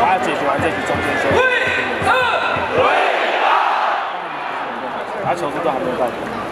把要解决完这局中间休息。他球是都还没有到。